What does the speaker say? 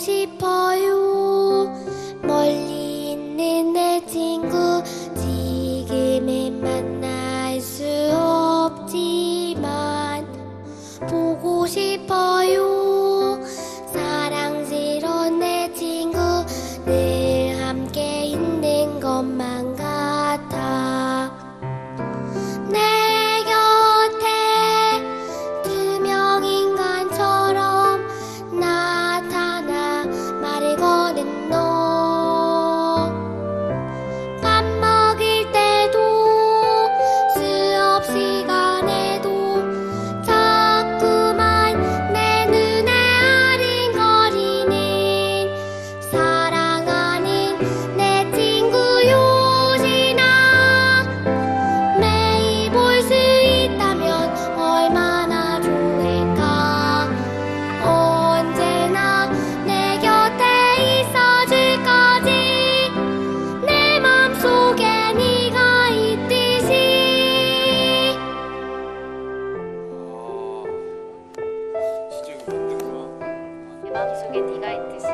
싶어요. 멀리 있는 내 친구 지금은 만날 수 없지만 보고 싶어요. 사랑스러운 내 친구 늘 함께 있는 것만 初月意外って